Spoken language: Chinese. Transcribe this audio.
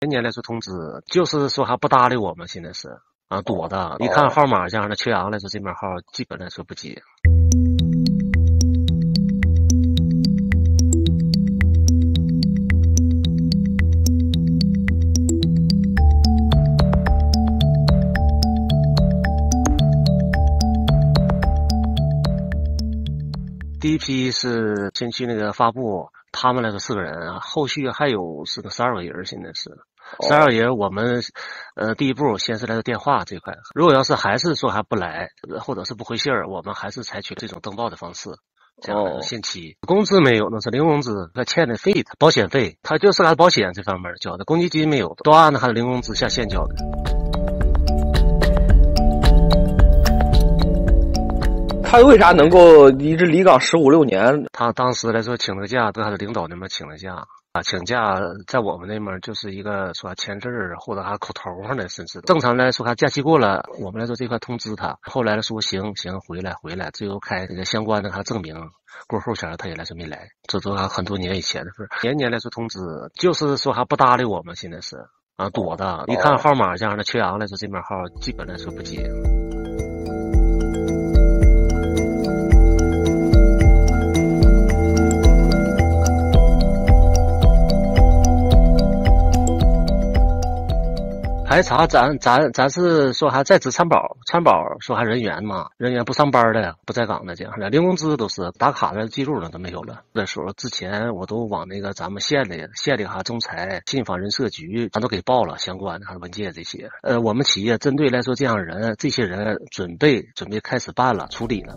年年来说通知，就是说还不搭理我们，现在是啊躲的。一看号码这样的，缺氧来说这边号基本来说不接。第一批是先去那个发布，他们那个四个人啊，后续还有是个十二个人，现在是十二个人。我们呃第一步先是来个电话这块，如果要是还是说还不来，或者是不回信儿，我们还是采取这种登报的方式，这样限期。工资没有，那是零工资，他欠的费，保险费，他就是按保险这方面交的，公积金没有，都按他的零工资下线交的。他为啥能够一直离岗十五六年？他当时来说请了假，跟他的领导那边请了假啊，请假在我们那边就是一个说签字儿或者还口头上的，甚至正常来说他假期过了，我们来说这块通知他。后来说行行回来回来，最后开那个相关的他证明过后前他也来说没来，这都还很多年以前的事。年年来说通知，就是说还不搭理我们，现在是啊躲的。一看号码这样的缺阳来说这边号基本来说不接。排查咱咱咱是说还在职参保，参保说还人员嘛，人员不上班的不在岗的这样的，零工资都是打卡的记录了都没有了。那时候之前我都往那个咱们县里县里哈仲裁、信访人社局，咱都给报了相关的文件这些。呃，我们企业针对来说这样人，这些人准备准备开始办了处理了。